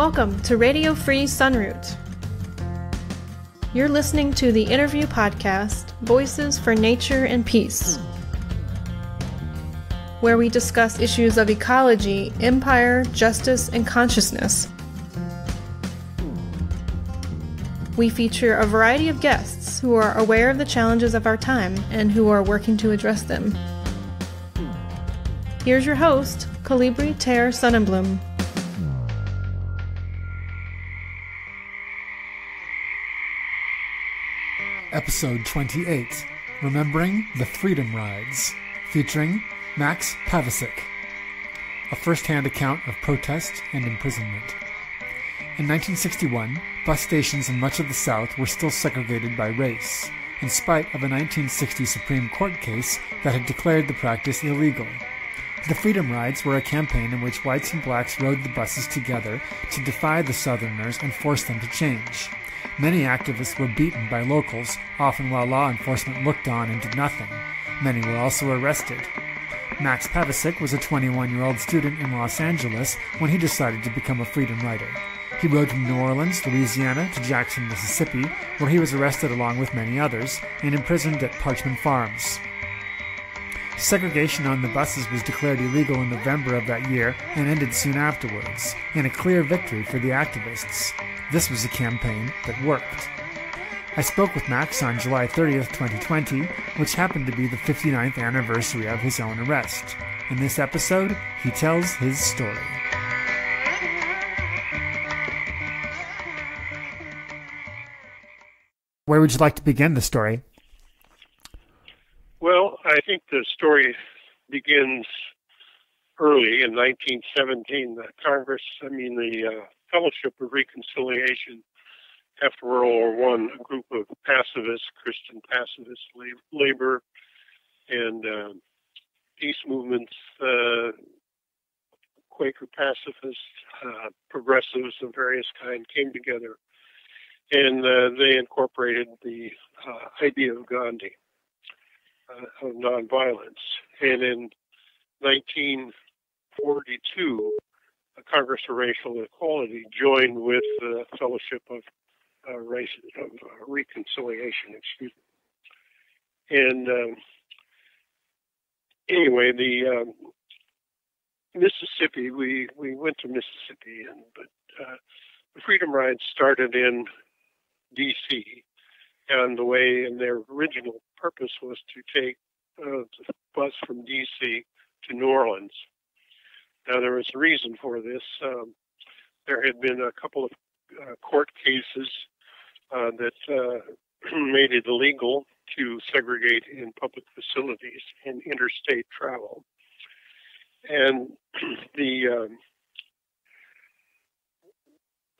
Welcome to Radio Free Sunroot. You're listening to the interview podcast, Voices for Nature and Peace, where we discuss issues of ecology, empire, justice, and consciousness. We feature a variety of guests who are aware of the challenges of our time and who are working to address them. Here's your host, Kollibri terre Sonnenblume. Episode 28 Remembering the Freedom Rides, featuring Max Pavesic. A first hand account of protest and imprisonment. In 1961, bus stations in much of the South were still segregated by race, in spite of a 1960 Supreme Court case that had declared the practice illegal. The Freedom Rides were a campaign in which whites and blacks rode the buses together to defy the Southerners and force them to change. Many activists were beaten by locals, often while law enforcement looked on and did nothing. Many were also arrested. Max Pavesic was a 21 year old student in Los Angeles when he decided to become a freedom rider. He rode from New Orleans, Louisiana to Jackson, Mississippi, where he was arrested along with many others and imprisoned at Parchman Farms. Segregation on the buses was declared illegal in November of that year and ended soon afterwards, in a clear victory for the activists. This was a campaign that worked. I spoke with Max on July 30th, 2020, which happened to be the 59th anniversary of his own arrest. In this episode, he tells his story. Where would you like to begin the story? I think the story begins early in 1917. The Congress, I mean, the uh, Fellowship of Reconciliation after World War One, a group of pacifists, Christian pacifists, labor, and uh, peace movements, uh, Quaker pacifists, uh, progressives of various kind came together, and uh, they incorporated the uh, idea of Gandhi uh, of nonviolence. And in 1942, Congress of Racial Equality joined with the Fellowship of, uh, Race, of uh, Reconciliation, excuse me. And um, anyway, the um, Mississippi, we, we went to Mississippi, and but uh, the Freedom Ride started in D.C. and the way in their original purpose was to take uh, the bus from D.C. to New Orleans now, there was a reason for this. Um, there had been a couple of uh, court cases uh, that uh, made it illegal to segregate in public facilities in interstate travel. And the um,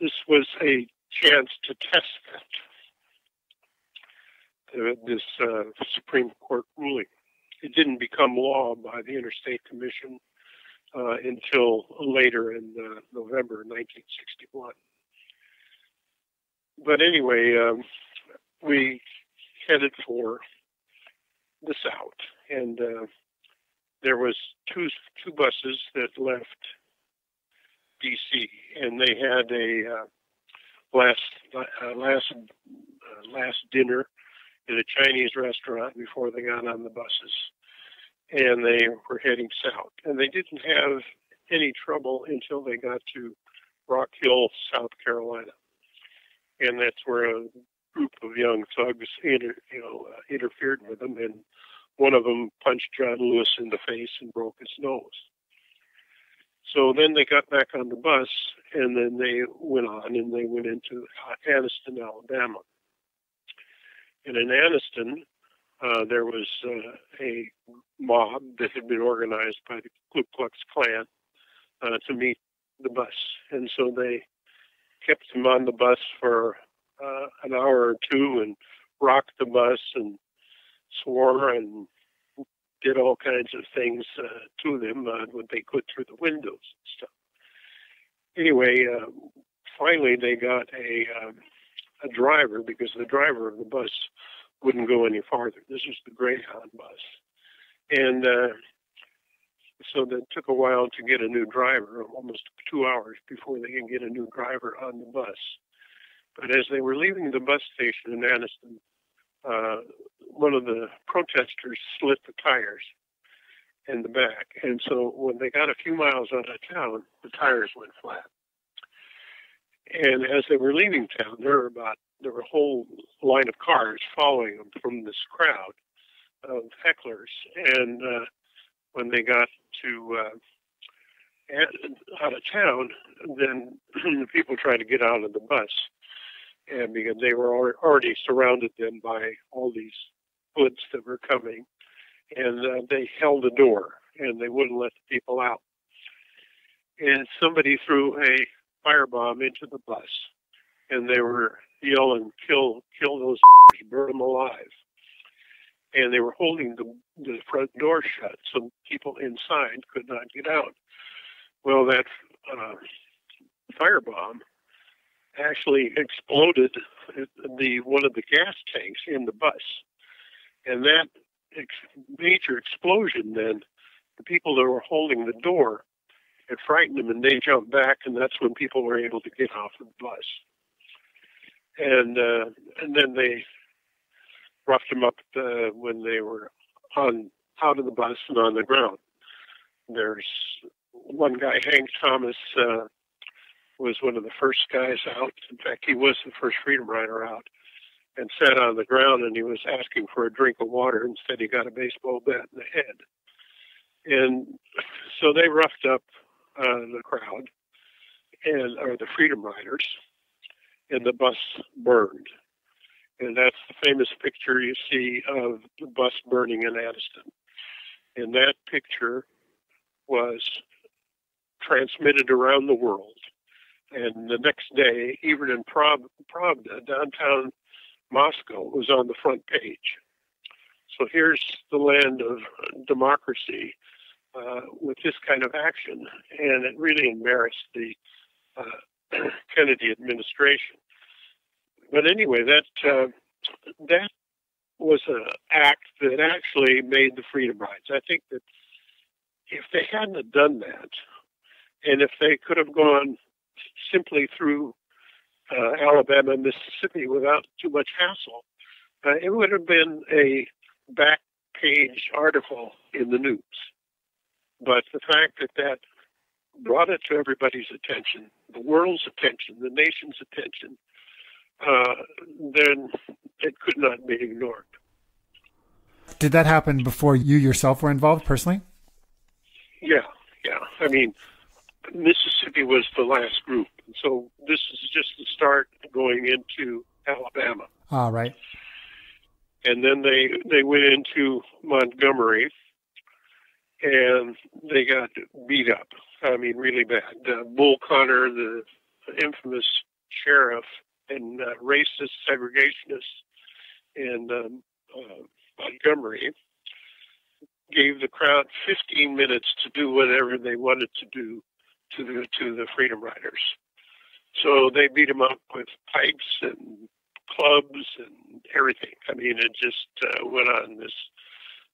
this was a chance to test that uh, this uh, Supreme Court ruling. It didn't become law by the Interstate Commission uh, until later in uh, November 1961. But anyway, um, we headed for the south, and uh, there was two two buses that left D.C. and they had a last last last dinner in a Chinese restaurant before they got on the buses and they were heading south. And they didn't have any trouble until they got to Rock Hill, South Carolina, and that's where a group of young thugs, inter, you know, uh, interfered with them, and one of them punched John Lewis in the face and broke his nose. So then they got back on the bus, and then they went on, and they went into Anniston, Alabama. And in Anniston, uh, there was uh, a mob that had been organized by the Ku Klux Klan uh, to meet the bus, and so they kept him on the bus for uh, an hour or two and rocked the bus and swore and did all kinds of things uh, to them what they could through the windows and stuff. Anyway, uh, finally they got a um, a driver because the driver of the bus wouldn't go any farther. This was the Greyhound bus. And uh, so that took a while to get a new driver, almost two hours before they can get a new driver on the bus. But as they were leaving the bus station in Anniston, uh, one of the protesters slit the tires in the back. And so when they got a few miles out of town, the tires went flat. And as they were leaving town, there were about there were a whole line of cars following them from this crowd of hecklers. And uh, when they got to uh, out of town, then the people tried to get out of the bus, and because they were already surrounded them by all these hoods that were coming, and uh, they held the door and they wouldn't let the people out. And somebody threw a firebomb into the bus, and they were yelling, "Kill, kill those, burn them alive!" And they were holding the, the front door shut, so people inside could not get out. Well, that uh, firebomb actually exploded the one of the gas tanks in the bus, and that ex- major explosion then the people that were holding the door it frightened them and they jumped back and that's when people were able to get off the bus and uh, and then they roughed them up uh, when they were on out of the bus and on the ground there's one guy hank thomas uh, was one of the first guys out in fact he was the first freedom rider out and sat on the ground and he was asking for a drink of water. Instead, he got a baseball bat in the head. And so they roughed up uh, the crowd and or the Freedom Riders, and the bus burned. And that's the famous picture you see of the bus burning in Anniston. And that picture was transmitted around the world. And the next day, even in Pravda, downtown Moscow was on the front page. So here's the land of democracy uh, with this kind of action, and it really embarrassed the uh, Kennedy administration. But anyway, that uh, that was an act that actually made the freedom rides. I think that if they hadn't done that, and if they could have gone simply through uh, Alabama, and Mississippi without too much hassle, uh, it would have been a back page article in the news. But the fact that that brought it to everybody's attention, the world's attention, the nation's attention, uh, then it could not be ignored. Did that happen before you yourself were involved personally? Yeah, yeah. I mean, Mississippi was the last group. And so this is just the start going into Alabama. Ah, right. And then they they went into Montgomery, and they got beat up. I mean, really bad. Uh, Bull Connor, the infamous sheriff and uh, racist segregationist in um, uh, Montgomery, gave the crowd 15 minutes to do whatever they wanted to do to the to the Freedom Riders. So they beat them up with pipes and clubs and everything. I mean, it just uh, went on this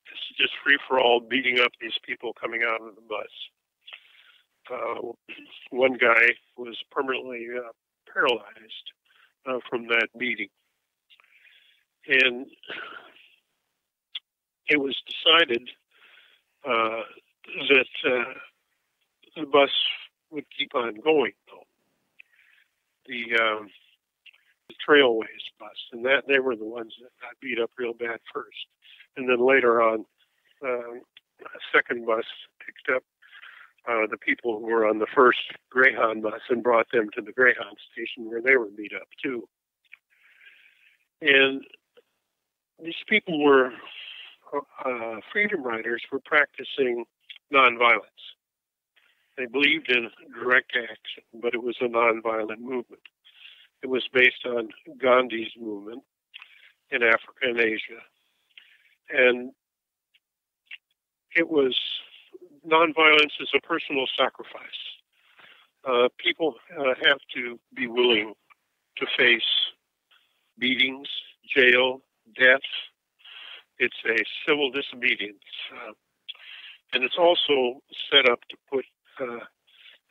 this just free for all, beating up these people coming out of the bus. Uh, one guy was permanently uh, paralyzed uh, from that beating, and it was decided uh, that uh, the bus would keep on going, though. The, um, the Trailways bus, and that they were the ones that got beat up real bad first, and then later on, uh, a second bus picked up uh, the people who were on the first Greyhound bus and brought them to the Greyhound station where they were beat up too. And these people were uh, freedom riders were practicing nonviolence. They believed in direct action, but it was a nonviolent movement. It was based on Gandhi's movement in Africa and Asia. And it was nonviolence is a personal sacrifice. Uh, people uh, have to be willing to face beatings, jail, death. It's a civil disobedience. Uh, And it's also set up to put uh,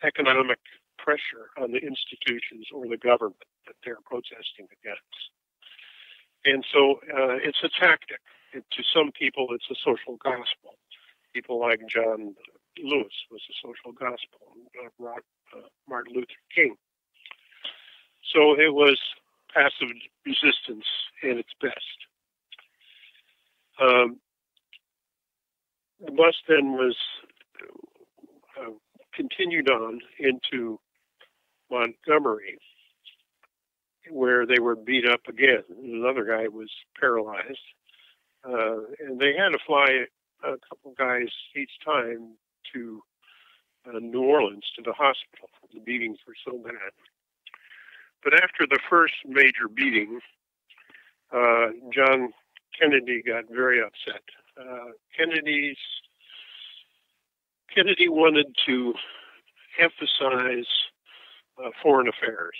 economic pressure on the institutions or the government that they're protesting against. And so uh, it's a tactic. To some people, it's a social gospel. People like John Lewis was a social gospel, uh, uh, Martin Luther King. So it was passive resistance at its best. Um, the bus then was uh, continued on into Montgomery, where they were beat up again. Another guy was paralyzed, uh, and they had to fly a couple guys each time to uh, New Orleans to the hospital. The beatings were so bad. But after the first major beating, uh, John Kennedy got very upset. Uh, Kennedy's Kennedy wanted to emphasize uh, foreign affairs,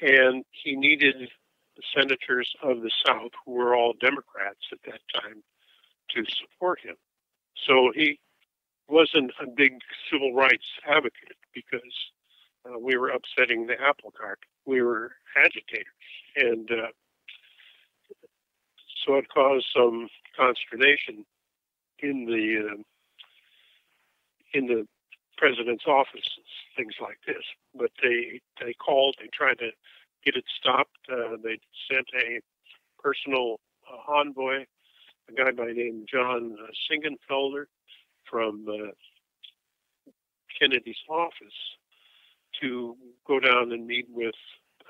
and he needed the senators of the South, who were all Democrats at that time, to support him. So he wasn't a big civil rights advocate because uh, we were upsetting the apple cart. We were agitators, and uh, so it caused some consternation in the uh, in the president's offices, things like this. But they they called, they tried to get it stopped. Uh, they sent a personal uh, envoy, a guy by the name John uh, Seigenthaler from uh, Kennedy's office, to go down and meet with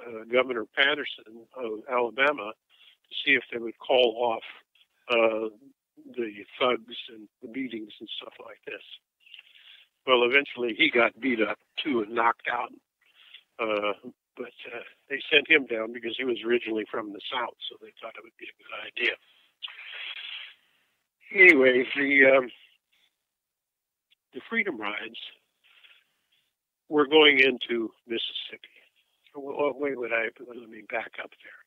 uh, Governor Patterson of Alabama to see if they would call off uh, the thugs and the beatings and stuff like this. Well, eventually he got beat up too and knocked out. Uh, but uh, they sent him down because he was originally from the South, so they thought it would be a good idea. Anyway, the um, the Freedom Rides were going into Mississippi. Well, wait, would I let me back up there.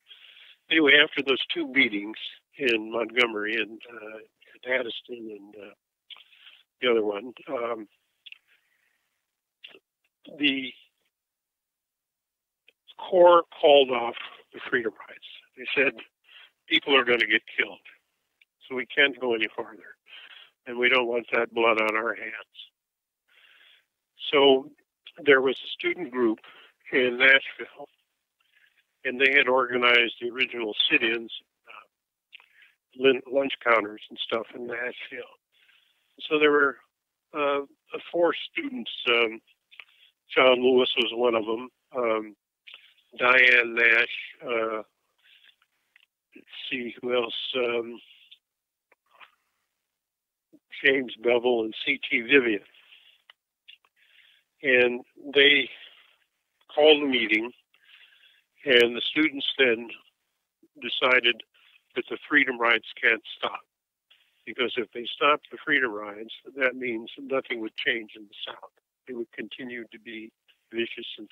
Anyway, after those two meetings in Montgomery and uh, Anniston and uh, the other one, um, the CORE called off the freedom rides. They said people are going to get killed, so we can't go any farther, and we don't want that blood on our hands. So there was a student group in Nashville, and they had organized the original sit-ins, uh, lunch counters and stuff in Nashville. So there were uh, four students um, John Lewis was one of them. Um, Diane Nash. Uh, let's see who else. Um, James Bevel and C.T. Vivian. And they called a meeting, and the students then decided that the freedom rides can't stop. Because if they stop the freedom rides, that means nothing would change in the South it would continue to be vicious and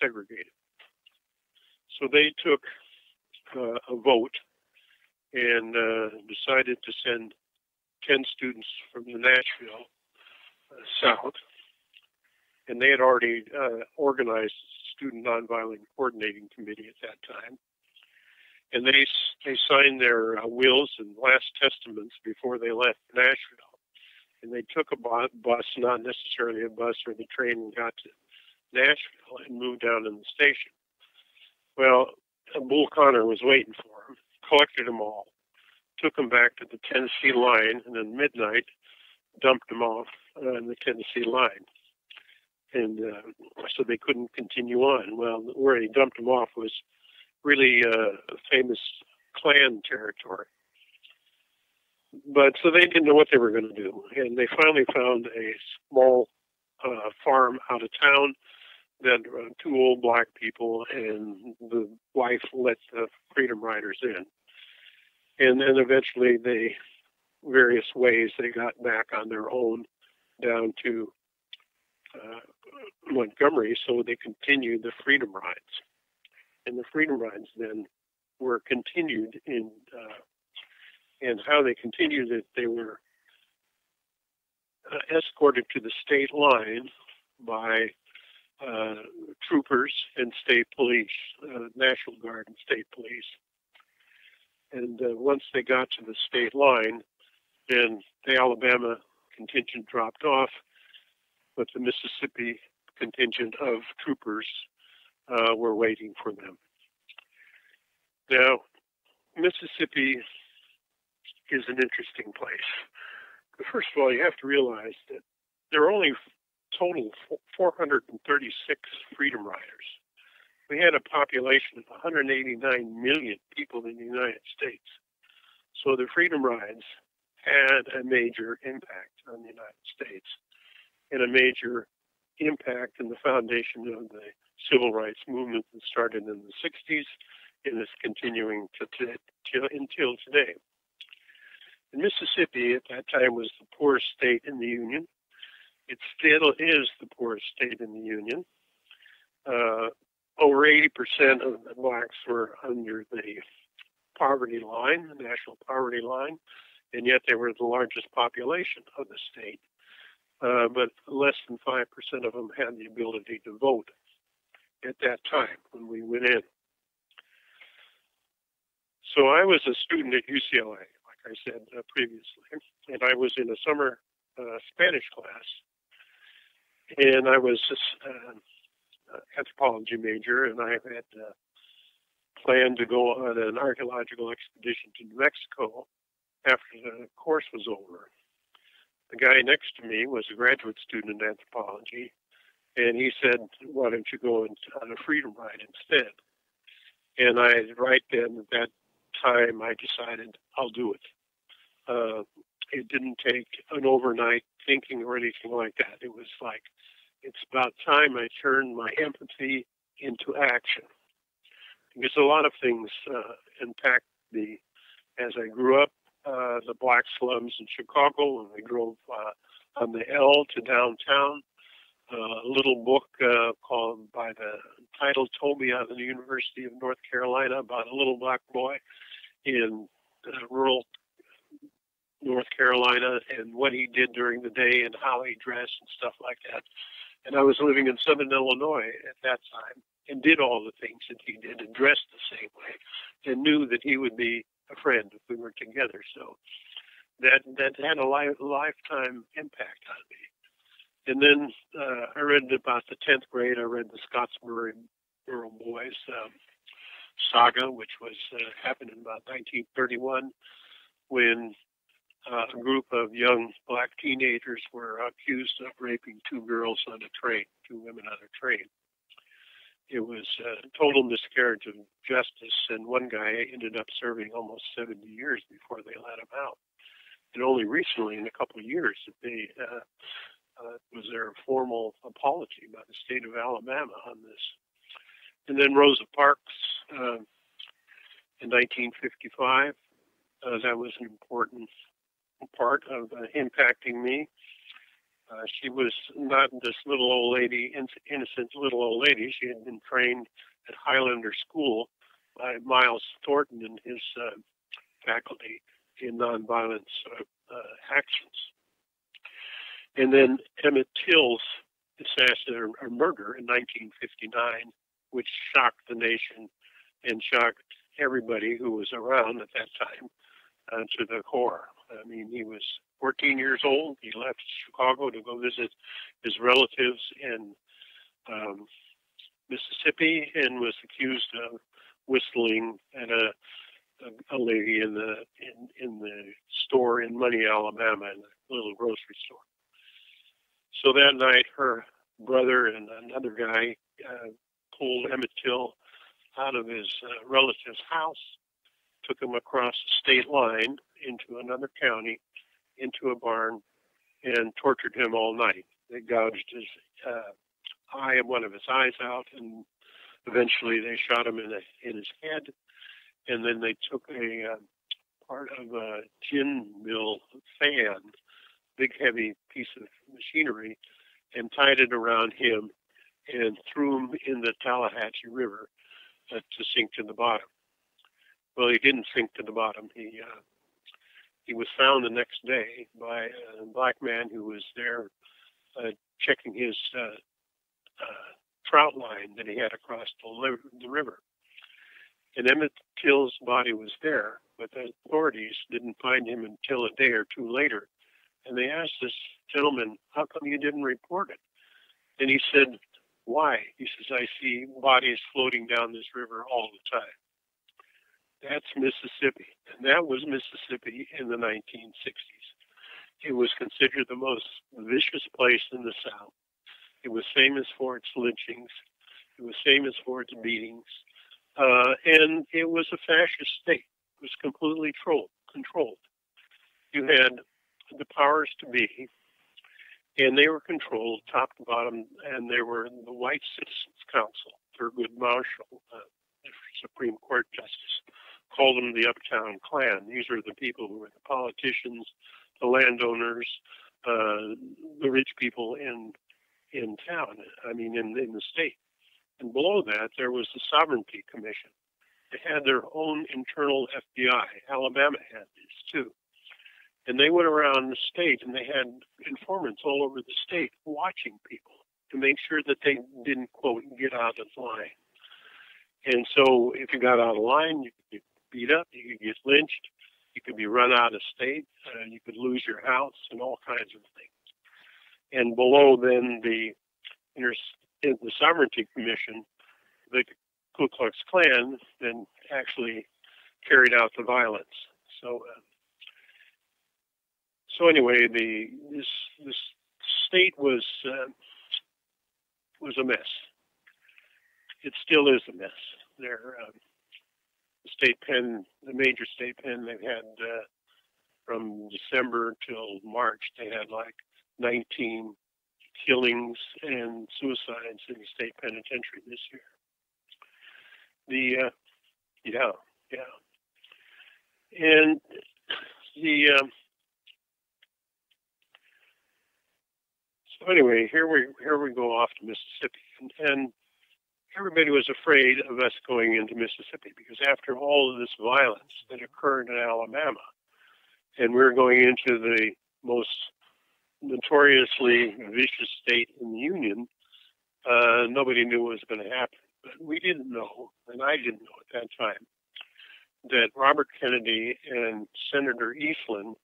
segregated. So they took uh, a vote and uh, decided to send 10 students from the Nashville uh, South. And they had already uh, organized a Student Nonviolent Coordinating Committee at that time. And they, they signed their uh, wills and last testaments before they left Nashville and they took a bus, not necessarily a bus or the train, and got to Nashville and moved down in the station. Well, Bull Connor was waiting for him, collected them all, took them back to the Tennessee line, and then midnight dumped them off on the Tennessee line. And uh, so they couldn't continue on. Well, where he dumped them off was really uh, famous Klan territory but so they didn't know what they were going to do, and they finally found a small uh, farm out of town that uh, two old black people and the wife let the Freedom Riders in, and then eventually they, various ways, they got back on their own down to uh, Montgomery, so they continued the Freedom Rides, and the Freedom Rides then were continued in uh, and how they continued it, they were escorted to the state line by uh, troopers and state police, uh, National Guard and state police. And uh, once they got to the state line, then the Alabama contingent dropped off, but the Mississippi contingent of troopers uh, were waiting for them. Now, Mississippi is an interesting place. First of all, you have to realize that there are only total 436 freedom riders. We had a population of 189 million people in the United States. So the freedom rides had a major impact on the United States and a major impact in the foundation of the civil rights movement that started in the 60s and is continuing to, until today. And Mississippi at that time was the poorest state in the Union. It still is the poorest state in the Union. Uh, over 80% of the blacks were under the poverty line, the national poverty line, and yet they were the largest population of the state. Uh, but less than 5% of them had the ability to vote at that time when we went in. So I was a student at UCLA, like I said uh, previously, and I was in a summer uh, Spanish class, and I was uh, anthropology major, and I had uh, planned to go on an archaeological expedition to New Mexico after the course was over. The guy next to me was a graduate student in anthropology, and he said, "Why don't you go on a freedom ride instead?" And I, right then, at that time, I decided I'll do it. Uh, it didn't take an overnight thinking or anything like that. It was like it's about time I turned my empathy into action. Because a lot of things uh, impact me. As I grew up, uh, the black slums in Chicago, and we drove uh, on the L to downtown. Uh, a little book uh, called by the title Toby out of the University of North Carolina about a little black boy in uh, rural North Carolina and what he did during the day and how he dressed and stuff like that. And I was living in Southern Illinois at that time and did all the things that he did and dressed the same way and knew that he would be a friend if we were together. So that that had a li- lifetime impact on me. And then uh, I read about the 10th grade. I read the Scottsboro Rural Boys um, saga, which was uh, happened in about 1931 when a group of young black teenagers were accused of raping two girls on a train, two women on a train. It was a total miscarriage of justice, and one guy ended up serving almost 70 years before they let him out. And only recently, in a couple of years, that they uh, uh, was there a formal apology by the state of Alabama on this. And then Rosa Parks uh, in 1955, uh, that was an important part of uh, impacting me. Uh, she was not this little old lady, innocent little old lady. She had been trained at Highlander School by Miles Thornton and his uh, faculty in nonviolence uh, uh, actions. And then Emmett Till's assassination or murder in 1959, which shocked the nation and shocked everybody who was around at that time uh, to the core. I mean, he was 14 years old. He left Chicago to go visit his relatives in um, Mississippi and was accused of whistling at a, a, a lady in the in, in the store in Money, Alabama, in a little grocery store. So that night, her brother and another guy uh, pulled Emmett Till out of his uh, relative's house, took him across the state line into another county, into a barn, and tortured him all night. They gouged his uh, eye and one of his eyes out, and eventually they shot him in, the, in his head. And then they took a uh, part of a gin mill fan, big heavy piece of machinery, and tied it around him and threw him in the Tallahatchie River uh, to sink to the bottom. Well, he didn't sink to the bottom. He uh, he was found the next day by a black man who was there uh, checking his uh, uh, trout line that he had across the, li- the river. And Emmett Till's body was there, but the authorities didn't find him until a day or two later. And they asked this gentleman, How come you didn't report it? And he said, Why? He says, I see bodies floating down this river all the time. That's Mississippi. And that was Mississippi in the 1960s. It was considered the most vicious place in the South. It was famous for its lynchings. It was famous for its beatings. Uh, and it was a fascist state. It was completely trolled, controlled. You had the powers to be, and they were controlled top to bottom, and they were in the White Citizens Council, Thurgood Marshall, uh, Supreme Court Justice, called them the Uptown Klan. These are the people who were the politicians, the landowners, uh, the rich people in in town. I mean, in in the state. And below that, there was the Sovereignty Commission. They had their own internal FBI. Alabama had these too. And they went around the state and they had informants all over the state watching people to make sure that they didn't, quote, get out of line. And so if you got out of line, you beat up, you could get lynched, you could be run out of state, uh, you could lose your house, and all kinds of things. And below then the inter- the Sovereignty Commission, the Ku Klux Klan then actually carried out the violence. So, uh, so anyway, the this this state was uh, was a mess. It still is a mess. There, um, state pen, the major state pen, they've had uh, from December till March, they had like 19 killings and suicides in the state penitentiary this year. The uh, yeah, yeah, and the um, so anyway, here we here we go off to Mississippi, and, and everybody was afraid of us going into Mississippi because after all of this violence that occurred in Alabama, and we we're going into the most notoriously vicious state in the Union, uh, nobody knew what was going to happen. But we didn't know, and I didn't know at that time, that Robert Kennedy and Senator Eastland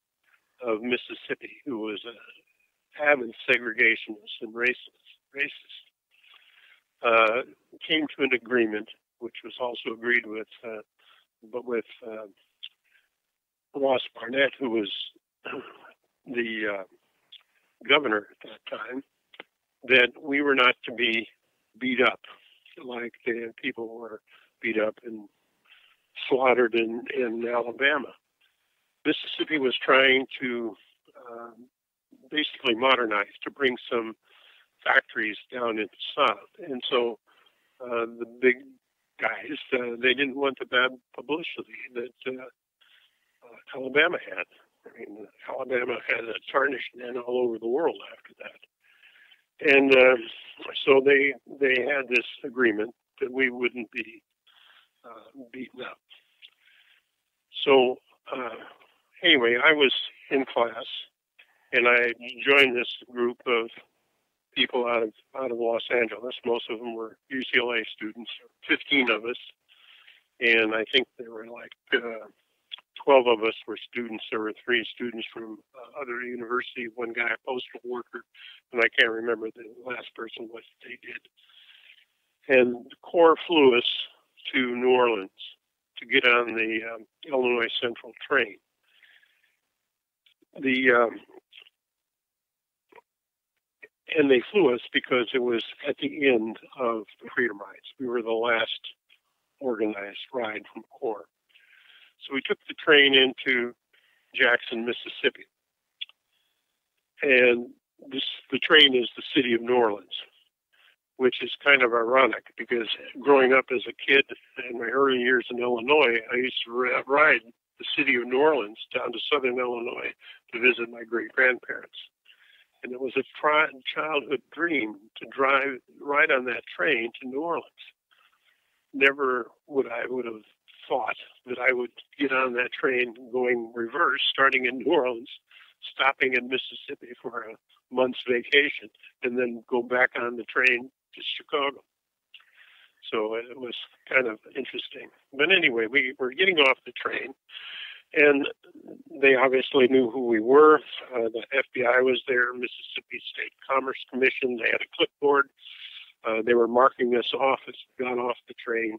of Mississippi, who was an avid segregationist and racist, racist uh, came to an agreement, which was also agreed with, uh, but with uh, Ross Barnett, who was the uh, governor at that time that we were not to be beat up like the people were beat up and slaughtered in, in Alabama. Mississippi was trying to um, basically modernize, to bring some factories down in the south. And so uh, the big guys, uh, they didn't want the bad publicity that uh, uh Alabama had. I mean, Alabama had a tarnished name all over the world after that, and uh, so they they had this agreement that we wouldn't be uh, beaten up. So uh, anyway, I was in class, and I joined this group of people out of out of Los Angeles. Most of them were UCLA students, 15 of us, and I think there were like uh, 12 of us were students. There were three students from uh, other university, one guy a postal worker, and I can't remember the last person what they did. And the CORE flew us to New Orleans to get on the um, Illinois Central train. The um, and they flew us because it was at the end of the Freedom Rides. We were the last organized ride from CORE. So we took the train into Jackson, Mississippi. And this, the train is the city of New Orleans, which is kind of ironic because growing up as a kid in my early years in Illinois, I used to ride the city of New Orleans down to southern Illinois to visit my great grandparents. And it was a childhood dream to drive right on that train to New Orleans. Never would I would have thought that I would get on that train going reverse, starting in New Orleans, stopping in Mississippi for a month's vacation, and then go back on the train to Chicago. So it was kind of interesting. But anyway, we were getting off the train, and they obviously knew who we were. Uh, the FBI was there, Mississippi State Commerce Commission. They had a clipboard. Uh, they were marking us off as we got off the train.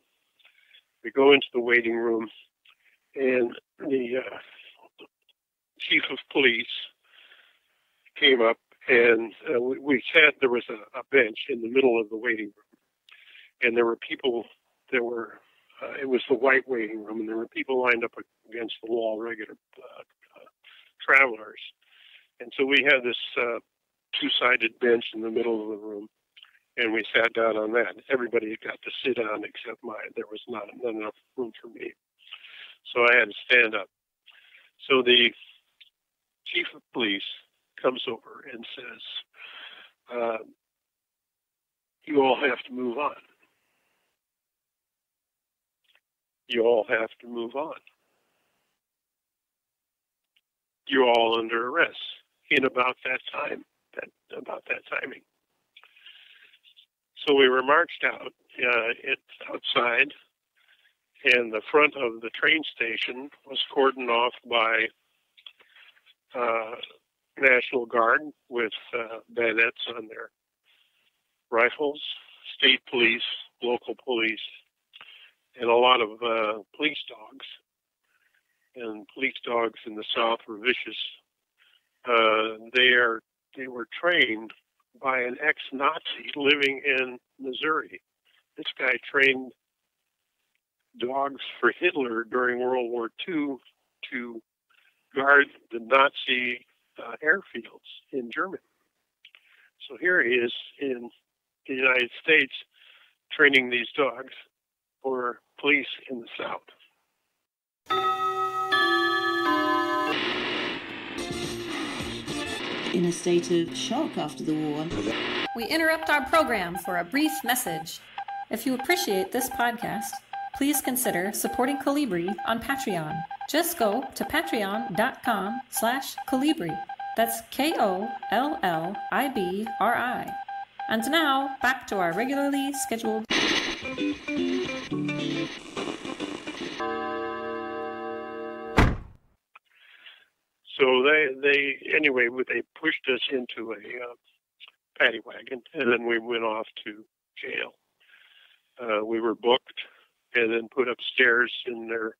We go into the waiting room, and the uh, chief of police came up, and uh, we, we sat. There was a, a bench in the middle of the waiting room, and there were people. There were. Uh, it was the white waiting room, and there were people lined up against the wall, regular uh, travelers. And so we had this uh, two-sided bench in the middle of the room, and we sat down on that. Everybody had got to sit on except mine. There was not, not enough room for me, so I had to stand up. So the chief of police comes over and says, uh, "You all have to move on. You all have to move on. You're all under arrest." In about that time, that about that timing. So we were marched out. Uh, outside, and the front of the train station was cordoned off by uh, National Guard with uh, bayonets on their rifles, state police, local police, and a lot of uh, police dogs. And police dogs in the South were vicious. Uh, they are they were trained by an ex-Nazi living in Missouri. This guy trained dogs for Hitler during World War II to guard the Nazi uh, airfields in Germany. So here he is in the United States training these dogs for police in the South. in a state of shock after the war. We interrupt our program for a brief message. If you appreciate this podcast, please consider supporting Kollibri on Patreon. Just go to patreon.com slash Kollibri. That's K-O-L-L-I-B-R-I. And now, back to our regularly scheduled... So they, they anyway, they pushed us into a uh, paddy wagon, and then we went off to jail. Uh, we were booked and then put upstairs in their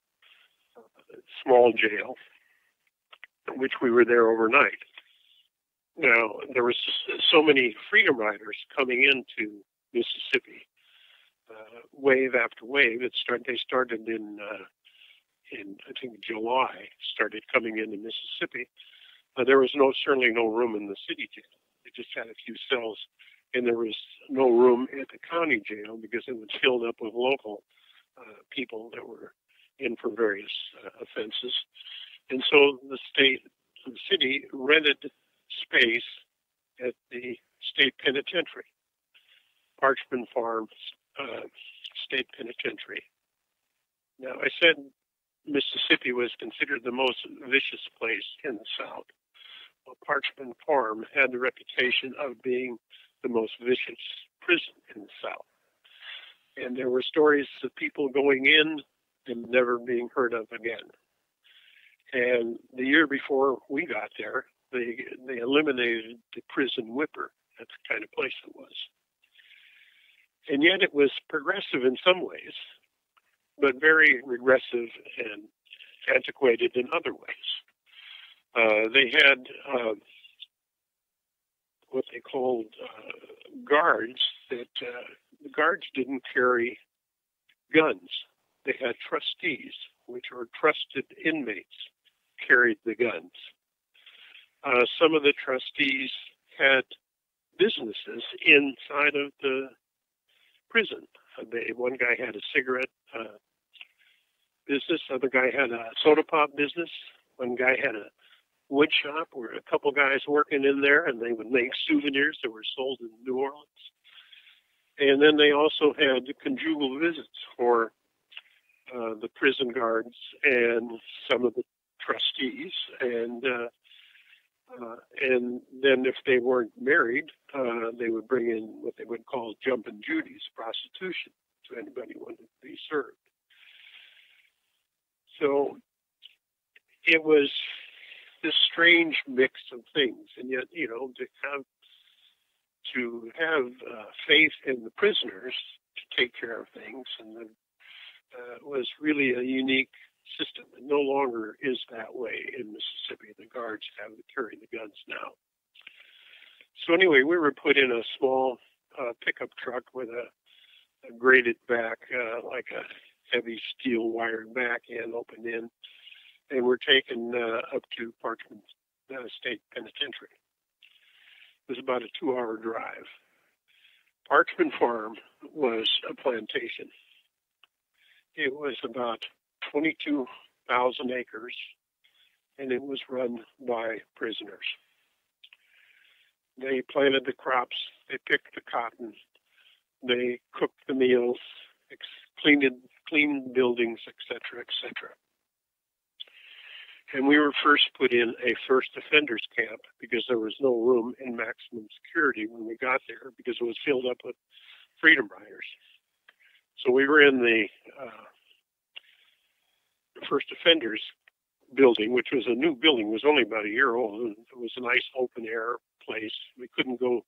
uh, small jail, which we were there overnight. Now there was so many freedom riders coming into Mississippi, uh, wave after wave. It started. They started in uh, in I think July started coming into Mississippi. Uh, there was no certainly no room in the city jail. They just had a few cells, and there was no room at the county jail because it was filled up with local uh, people that were in for various uh, offenses. And so the state, the city rented space at the state penitentiary, Parchman Farm uh, State Penitentiary. Now, I said Mississippi was considered the most vicious place in the South. Well, Parchman Farm had the reputation of being the most vicious prison in the South. And there were stories of people going in and never being heard of again. And the year before we got there, they they eliminated the prison whipper. That's the kind of place it was. And yet it was progressive in some ways but very regressive and antiquated in other ways. Uh, they had uh, what they called uh, guards that uh, the guards didn't carry guns. They had trustees, which were trusted inmates, carried the guns. Uh, some of the trustees had businesses inside of the prison. They, one guy had a cigarette uh, business. Other guy had a soda pop business. One guy had a wood shop where a couple guys working in there, and they would make souvenirs that were sold in New Orleans. And then they also had conjugal visits for uh, the prison guards and some of the trustees, and uh, uh, and then if they weren't married, uh, they would bring in what they would call jumping Judies, prostitution, to anybody who wanted to be served. So it was this strange mix of things, and yet you know to have to have uh, faith in the prisoners to take care of things, and the, uh, was really a unique system. It no longer is that way in Mississippi. The guards have to carry the guns now. So anyway, we were put in a small uh, pickup truck with a, a graded back, uh, like a heavy steel wired back end, open in, and we're taken uh, up to Parchman uh, State Penitentiary. It was about a two-hour drive. Parchman Farm was a plantation. It was about 22,000 acres, and it was run by prisoners. They planted the crops, they picked the cotton, they cooked the meals, cleaned, cleaned buildings, etc., etc. And we were first put in a first offenders camp because there was no room in maximum security when we got there because it was filled up with freedom riders. So we were in the uh, first offenders building, which was a new building, was only about a year old. It was a nice open air place. We couldn't go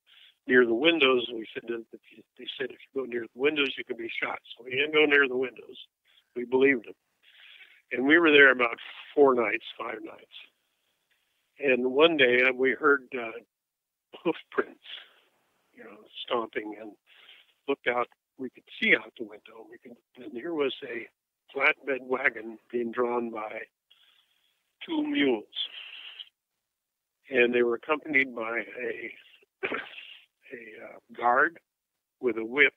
near the windows. We said they said if you go near the windows, you can be shot. So we didn't go near the windows. We believed them. And we were there about four nights, five nights. And one day uh, we heard uh, hoof prints, you know, stomping, and looked out. We could see out the window. We could, and here was a flatbed wagon being drawn by two mules. And they were accompanied by a, a uh, guard with a whip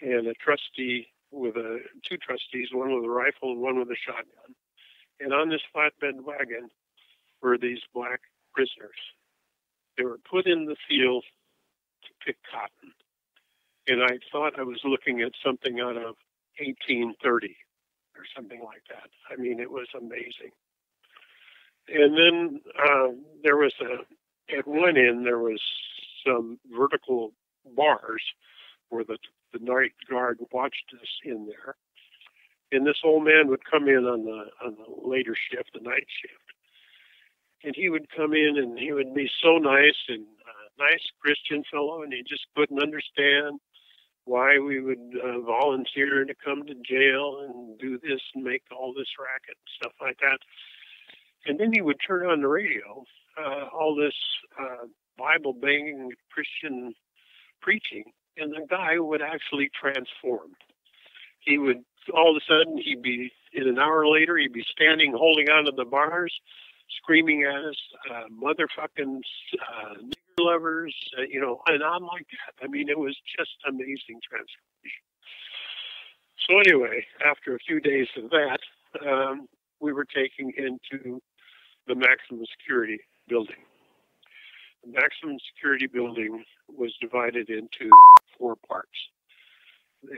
and a trustee with a, two trustees, one with a rifle and one with a shotgun. And on this flatbed wagon were these black prisoners. They were put in the field to pick cotton. And I thought I was looking at something out of 1830 or something like that. I mean, it was amazing. And then uh, there was a, at one end, there was some vertical bars where the, the night guard watched us in there. And this old man would come in on the on the later shift, the night shift, and he would come in and he would be so nice and uh, nice Christian fellow, and he just couldn't understand why we would uh, volunteer to come to jail and do this and make all this racket and stuff like that. And then he would turn on the radio, uh, all this uh, Bible banging Christian preaching, and the guy would actually transform. He would all of a sudden he'd be in an hour later he'd be standing holding onto the bars, screaming at us, uh, motherfucking uh, lovers, uh, you know, and I'm like that. I mean, it was just amazing transformation. So anyway, after a few days of that, um, we were taken into the maximum security building. The maximum security building was divided into four parts.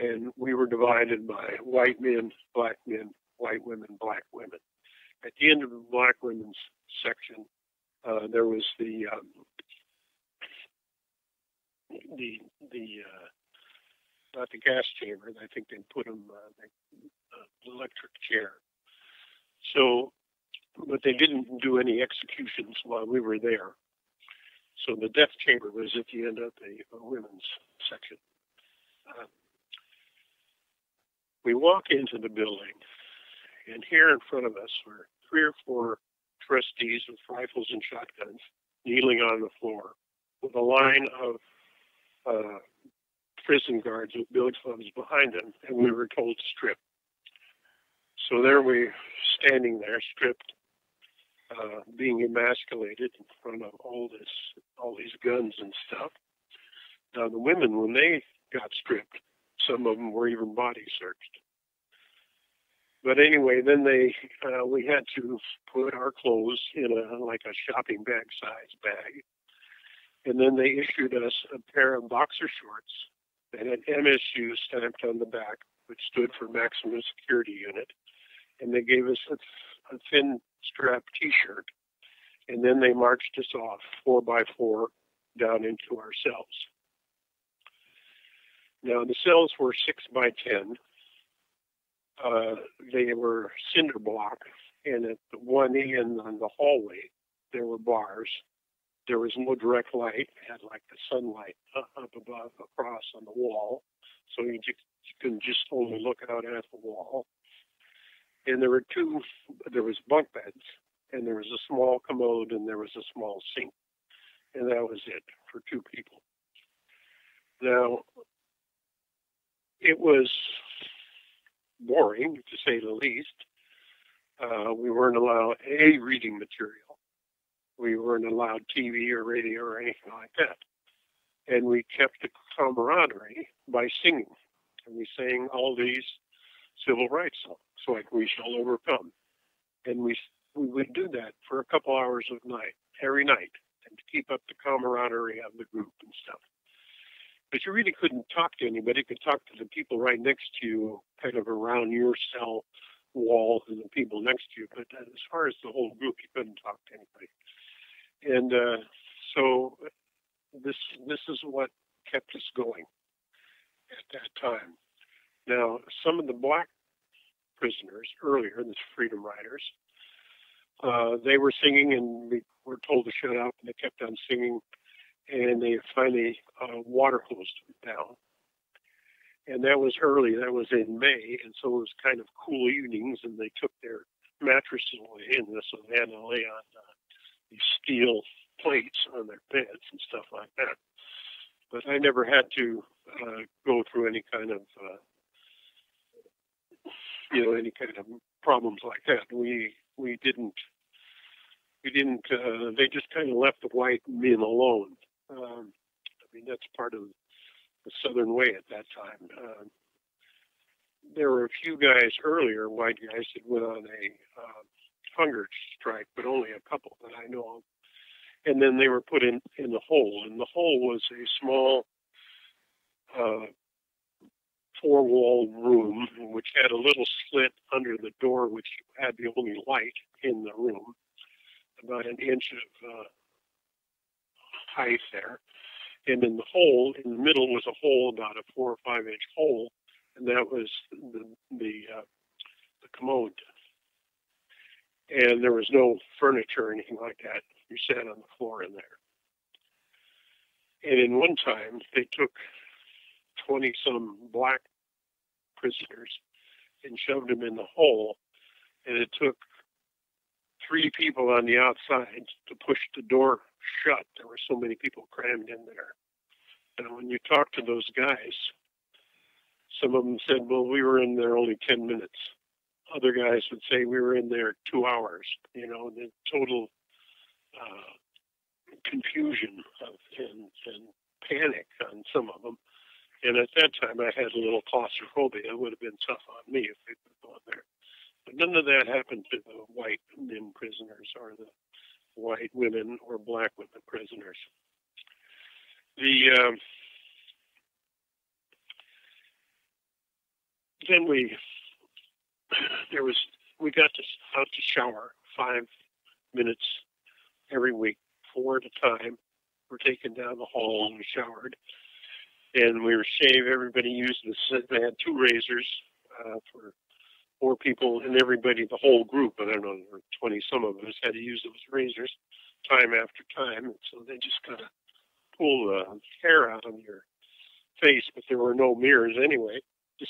And we were divided by white men, black men, white women, black women. At the end of the black women's section, uh, there was the um, the the uh, not the gas chamber. I think they put them uh, the uh, electric chair. So, but they didn't do any executions while we were there. So the death chamber was at the end of the uh, women's section. Uh, we walk into the building, and here in front of us were three or four trustees with rifles and shotguns kneeling on the floor with a line of uh, prison guards with billy clubs behind them, and we were told to strip. So there we standing there, stripped, uh, being emasculated in front of all this, all these guns and stuff. Now the women, when they got stripped, some of them were even body searched. But anyway, then they, uh, we had to put our clothes in a like a shopping bag size bag, and then they issued us a pair of boxer shorts that had MSU stamped on the back which stood for Maximum Security Unit, and they gave us a, a thin strap T-shirt, and then they marched us off four by four down into our cells. Now the cells were six by ten. Uh, they were cinder block, and at the one end on the hallway there were bars. There was no direct light; it had like the sunlight up above across on the wall, so you, just, you can just only look out at the wall. And there were two. There was bunk beds, and there was a small commode, and there was a small sink, and that was it for two people. Now, it was boring to say the least. Uh, we weren't allowed a reading material. We weren't allowed TV or radio or anything like that. And we kept the camaraderie by singing. And we sang all these civil rights songs, like We Shall Overcome. And we, we would do that for a couple hours of night, every night, and to keep up the camaraderie of the group and stuff but you really couldn't talk to anybody. You could talk to the people right next to you, kind of around your cell wall, and the people next to you. But as far as the whole group, you couldn't talk to anybody. And uh, so this this is what kept us going at that time. Now, some of the black prisoners earlier, the Freedom Riders, uh, they were singing, and we were told to shut up, and they kept on singing and they finally uh, water hosed down. And that was early. That was in May, and so it was kind of cool evenings. And they took their mattresses away, and so they had to lay on uh, these steel plates on their beds and stuff like that. But I never had to uh, go through any kind of, uh, you know, any kind of problems like that. We we didn't we didn't. Uh, they just kind of left the white men alone. Um, I mean, that's part of the Southern way at that time. Uh, there were a few guys earlier, white guys, that went on a uh, hunger strike, but only a couple that I know of. And then they were put in in the hole, and the hole was a small uh, four-walled room, which had a little slit under the door, which had the only light in the room, about an inch of uh, height there. And in the hole, in the middle was a hole about a four or five inch hole, and that was the the, uh, the commode. And there was no furniture or anything like that. You sat on the floor in there. And in one time, they took 20 some black prisoners and shoved them in the hole. And it took three people on the outside to push the door shut. There were so many people crammed in there. And when you talk to those guys, some of them said, well, we were in there only 10 minutes. Other guys would say we were in there two hours. You know, the total uh, confusion of, and, and panic on some of them. And at that time, I had a little claustrophobia. It would have been tough on me if been going there. But none of that happened to the white men prisoners or the white women or black women prisoners. The um, then we there was we got to out to shower five minutes every week, four at a time. We're taken down the hall and we showered, and we were shaved. Everybody used this. They had two razors uh, for four people and everybody, the whole group, I don't know, there were 20 some of us had to use those razors time after time. And so they just kind of pull the hair out of your face, but there were no mirrors anyway.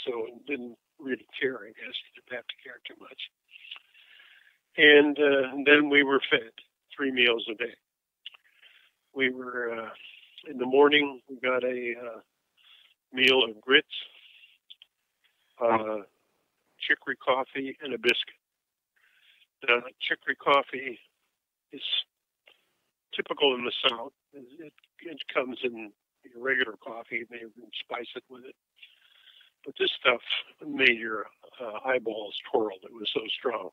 So it didn't really care, I guess. You didn't have to care too much. And uh, then we were fed three meals a day. We were, uh, in the morning, we got a uh, meal of grits, uh, chicory coffee and a biscuit. The chicory coffee is typical in the South. It, it comes in regular coffee. They spice it with it. But this stuff made your uh, eyeballs twirl. It was so strong.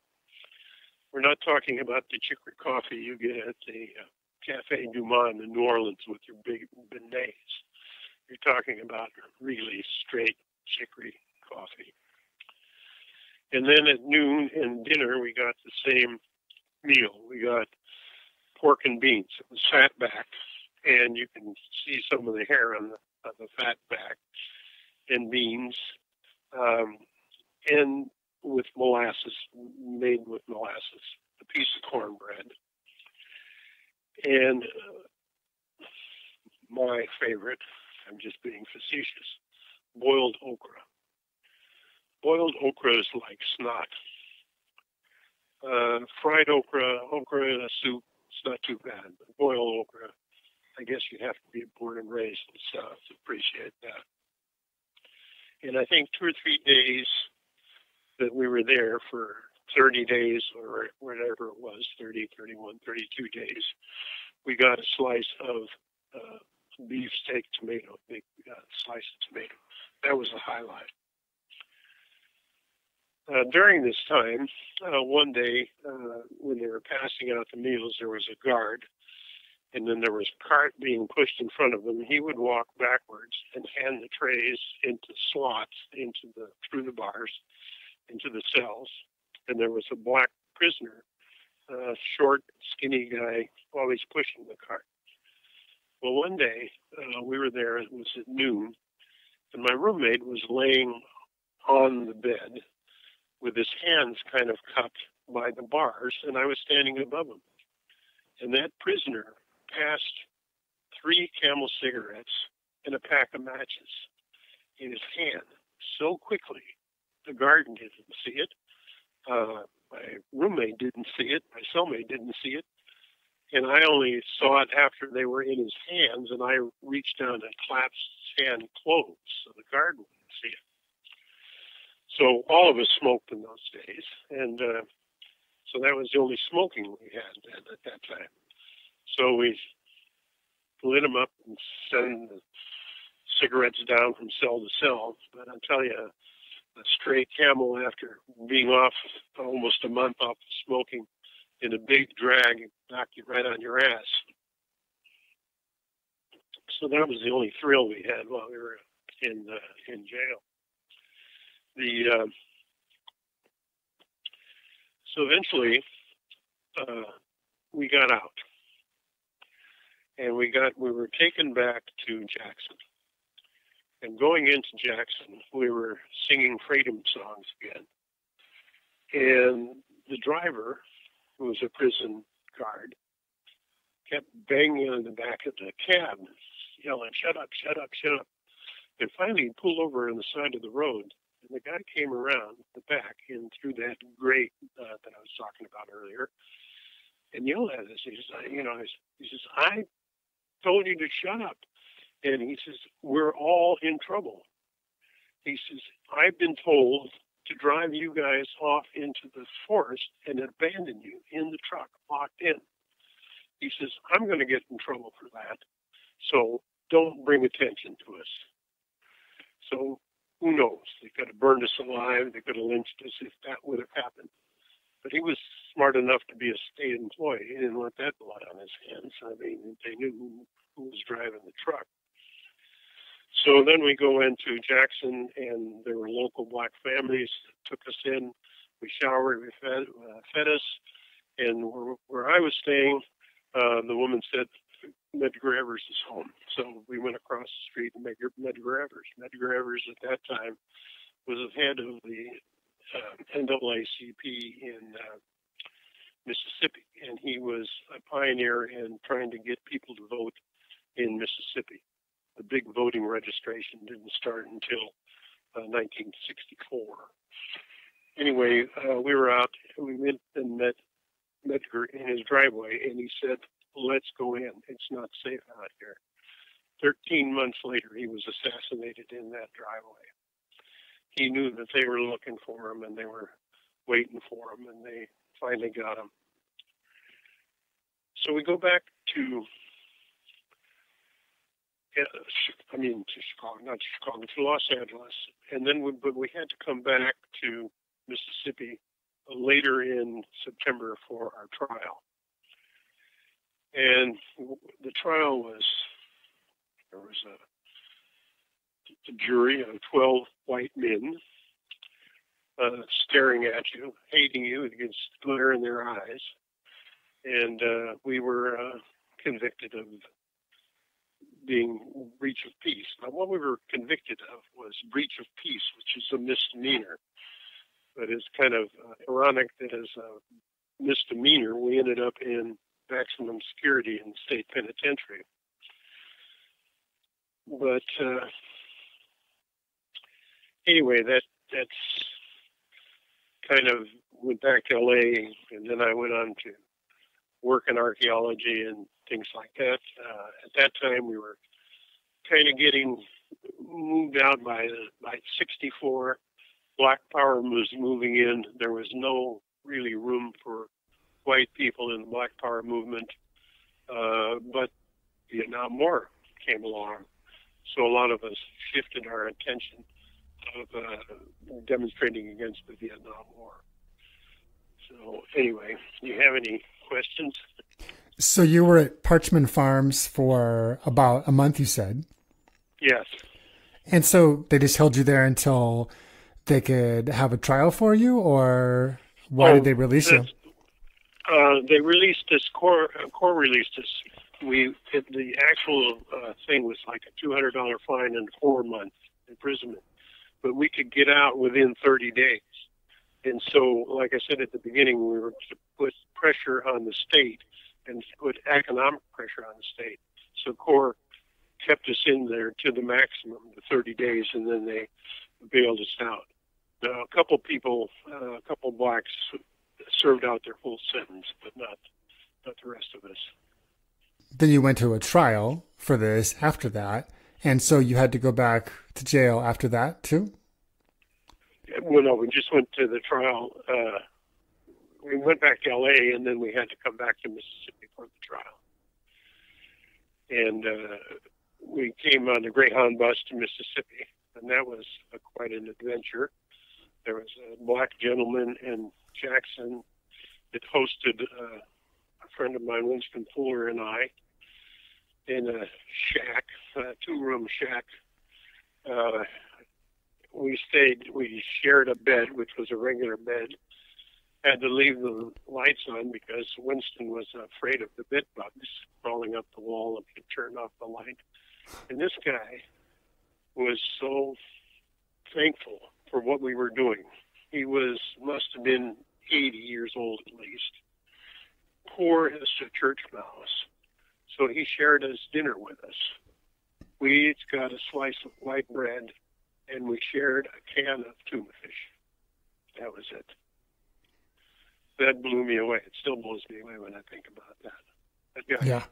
We're not talking about the chicory coffee you get at the uh, Cafe Du Monde in New Orleans with your big beignets. You're talking about really straight chicory coffee. And then at noon and dinner, we got the same meal. We got pork and beans. It was fat back, and you can see some of the hair on the, on the fat back, and beans, um, and with molasses, made with molasses, a piece of cornbread. And uh, my favorite, I'm just being facetious, boiled okra. Boiled okra is like snot. Uh, fried okra, okra in a soup, it's not too bad. But boiled okra, I guess you have to be born and raised in the South to appreciate that. And I think two or three days that we were there for 30 days or whatever it was 30, 31, 32 days we got a slice of uh, beef steak tomato, big uh, slice of tomato. That was the highlight. Uh, during this time, uh, one day uh, when they were passing out the meals, there was a guard, and then there was a cart being pushed in front of them. He would walk backwards and hand the trays into slots into the through the bars into the cells, and there was a black prisoner uh, short, skinny guy, always pushing the cart. Well, one day uh, we were there, it was at noon, and my roommate was laying on the bed with his hands kind of cupped by the bars, and I was standing above him. And that prisoner passed three camel cigarettes and a pack of matches in his hand so quickly, the garden didn't see it. Uh, my roommate didn't see it. My cellmate didn't see it. And I only saw it after they were in his hands, and I reached down and clasped his hand closed so the guard wouldn't see it. So all of us smoked in those days, and uh, so that was the only smoking we had at that time. So we lit them up and send the cigarettes down from cell to cell. But I'll tell you, a stray camel after being off almost a month off of smoking in a big drag knock you right on your ass. So that was the only thrill we had while we were in uh, in jail. The uh, so eventually uh, we got out, and we got we were taken back to Jackson. And going into Jackson, we were singing freedom songs again. And the driver, who was a prison guard, kept banging on the back of the cab, yelling, shut up, shut up, shut up. And finally, he pulled over on the side of the road. And the guy came around the back and through that grate uh, that I was talking about earlier and yelled at us. He says, you know, he says, I told you to shut up. And he says, We're all in trouble. He says, I've been told to drive you guys off into the forest and abandon you in the truck, locked in. He says, I'm going to get in trouble for that. So don't bring attention to us. So who knows? They could have burned us alive. They could have lynched us if that would have happened. But he was smart enough to be a state employee. He didn't want that blood on his hands. I mean, they knew who, who was driving the truck. So then we go into Jackson, and there were local black families that took us in. We showered, we fed, uh, fed us, and where, where I was staying, uh, the woman said, Medgar Evers is home. So we went across the street to Medgar, Medgar Evers. Medgar Evers at that time was the head of the uh, NAACP in uh, Mississippi, and he was a pioneer in trying to get people to vote in Mississippi the big voting registration didn't start until uh, 1964. Anyway, uh, we were out. We went and met Medgar in his driveway, and he said, "Let's go in. It's not safe out here." Thirteen months later, he was assassinated in that driveway. He knew that they were looking for him, and they were waiting for him, and they finally got him. So we go back to I mean, to Chicago, not to Chicago, to Los Angeles, and then we, but we had to come back to Mississippi later in September for our trial. And the trial was there was a, a jury of 12 white men uh, staring at you, hating you. You could glitter in their eyes. And uh, we were uh, convicted of being breach of peace. Now, what we were convicted of was breach of peace, which is a misdemeanor. But it's kind of uh, ironic that as a misdemeanor, we ended up in maximum security in state penitentiary. But uh, anyway, that that's kind of went back to LA, and then I went on to work in archaeology and things like that. Uh, at that time, we were kind of getting moved out by by 64. Black power was moving in. There was no really room for white people in the Black Power movement, uh, but Vietnam War came along, so a lot of us shifted our attention of uh, demonstrating against the Vietnam War. So anyway, do you have any questions? So you were at Parchman Farms for about a month, you said? Yes. And so they just held you there until they could have a trial for you, or why oh, did they release you? Uh, they released us. CORE, uh, CORE released us. We it, the actual uh, thing was like a two hundred dollar fine and four months imprisonment, but we could get out within thirty days. And so, like I said at the beginning, we were to put pressure on the state and put economic pressure on the state. So CORE kept us in there to the maximum, the 30 days, and then they bailed us out. Now, a couple people, uh, a couple blacks served out their full sentence, but not not the rest of us. Then you went to a trial for this after that, and so you had to go back to jail after that too. Well, no, we just went to the trial. Uh, we went back to L.A. and then we had to come back to Mississippi for the trial. And uh, we came on the Greyhound bus to Mississippi, and that was a, quite an adventure. There was a black gentleman in Jackson that hosted uh, a friend of mine, Winston Fuller, and I in a shack, a two-room shack. Uh, we stayed, we shared a bed, which was a regular bed. Had to leave the lights on because Winston was afraid of the bed bugs crawling up the wall if you turned off the light. And this guy was so thankful for what we were doing. He was must have been 80 years old at least. Poor as a church mouse. So he shared his dinner with us. We each got a slice of white bread and we shared a can of tuna fish. That was it. That blew me away. It still blows me away when I think about that. That guy yeah.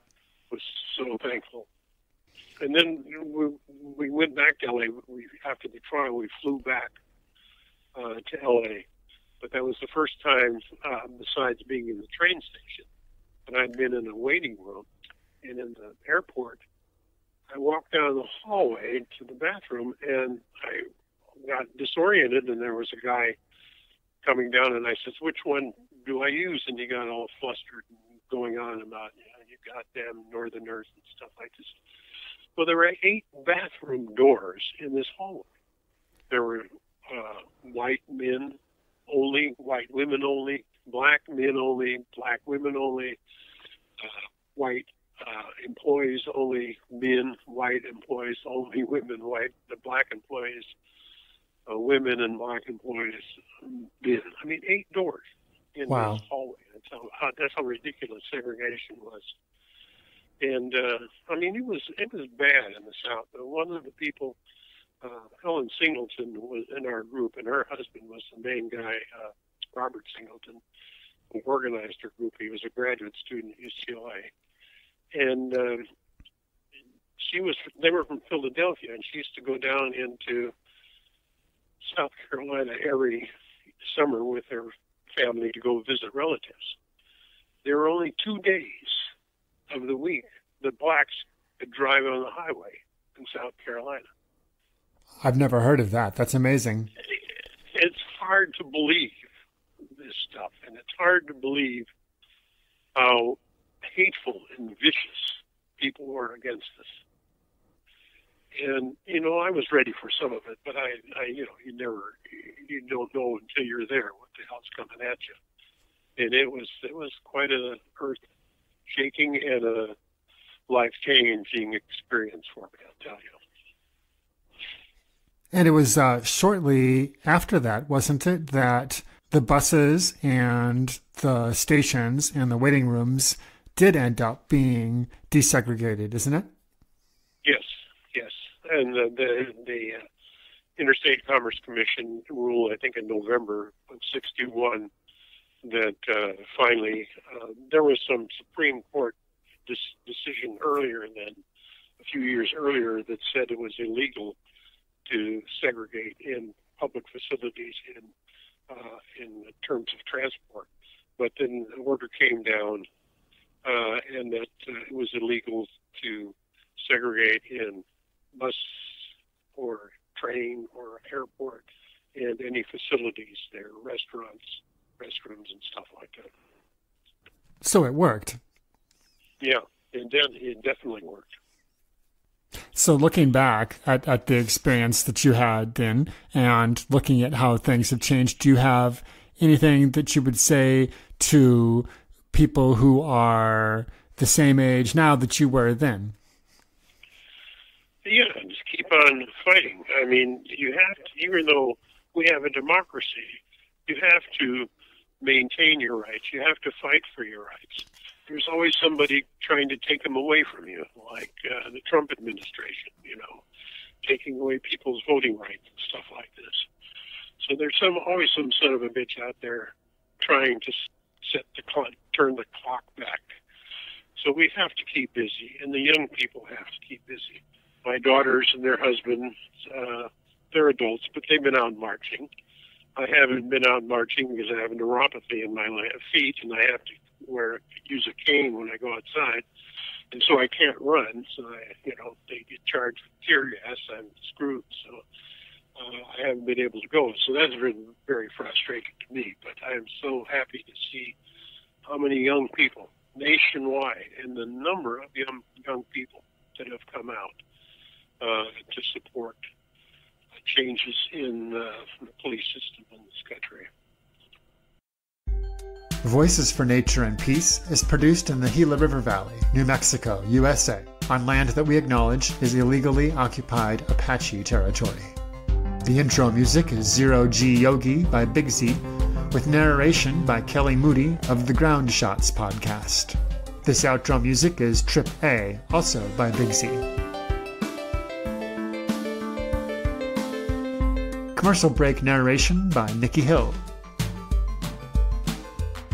was so thankful. And then we, we went back to LA. We, after the trial, we flew back uh, to LA. But that was the first time, uh, besides being in the train station, that I'd been in a waiting room. And in the airport, I walked down the hallway to the bathroom and I got disoriented and there was a guy coming down and I said, which one do I use? And he got all flustered and going on about, you know, you goddamn northerners and stuff like this. Well, there were eight bathroom doors in this hallway. There were uh, white men only, white women only, black men only, black women only, uh, white uh, employees only men, white employees only women, white, the black employees, uh, women and black employees, men. I mean, eight doors in wow. this hallway. That's how, how that's how ridiculous segregation was. And uh, I mean, it was it was bad in the South. One of the people, uh, Helen Singleton, was in our group, and her husband was the main guy, uh, Robert Singleton, who organized her group. He was a graduate student at UCLA and uh, she was they were from Philadelphia, and she used to go down into South Carolina every summer with her family to go visit relatives. There were only two days of the week that blacks could drive on the highway in South Carolina. I've never heard of that. That's amazing. It's hard to believe this stuff, and it's hard to believe how hateful and vicious people were against us. and you know I was ready for some of it, but I, I you know you never you don't know until you're there what the hell's coming at you, and it was it was quite an earth shaking and a life changing experience for me. I'll tell you. And it was uh, shortly after that, wasn't it, that the buses and the stations and the waiting rooms did end up being desegregated, isn't it? Yes, yes. And the the, the uh, Interstate Commerce Commission ruled, I think, in November of '61, that uh, finally uh, there was some Supreme Court dis- decision earlier than a few years earlier that said it was illegal to segregate in public facilities in uh, in terms of transport. But then the order came down, uh, and that uh, it was illegal to segregate in bus or train or airport and any facilities there, restaurants, restrooms, and stuff like that. So it worked. Yeah, it, de- it definitely worked. So looking back at, at the experience that you had then and looking at how things have changed, do you have anything that you would say to people who are the same age now that you were then? Yeah, just keep on fighting. I mean, you have to, even though we have a democracy, you have to maintain your rights. You have to fight for your rights there's always somebody trying to take them away from you, like uh, the Trump administration, you know, taking away people's voting rights and stuff like this. So there's some always some son of a bitch out there trying to set the clock, turn the clock back. So we have to keep busy, and the young people have to keep busy. My daughters and their husbands, uh, they're adults, but they've been out marching. I haven't been out marching because I have neuropathy in my feet, and I have to wear use a cane when I go outside, and so I can't run. So I, you know, they get charged with tear gas. I'm screwed. So uh, I haven't been able to go. So that's been very frustrating to me. But I am so happy to see how many young people nationwide and the number of young young people that have come out uh, to support changes in uh, the police system in this country. Voices for Nature and Peace is produced in the Gila River Valley, New Mexico, USA, on land that we acknowledge is illegally occupied Apache territory. The intro music is Zero G Yogi by Big Z, with narration by Kelly Moody of the Ground Shots podcast. This outro music is Trip A, also by Big Z. Commercial break narration by Nikki Hill.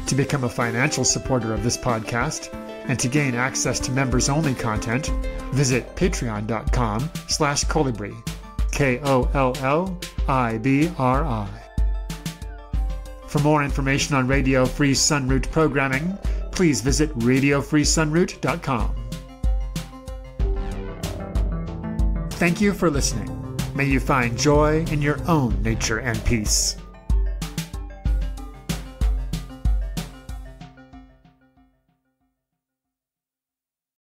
To become a financial supporter of this podcast and to gain access to members-only content, visit patreon.com slash kollibri, K-O-L-L-I-B-R-I. For more information on Radio Free Sunroot programming, please visit radiofreesunroot.com. Thank you for listening. May you find joy in your own nature and peace.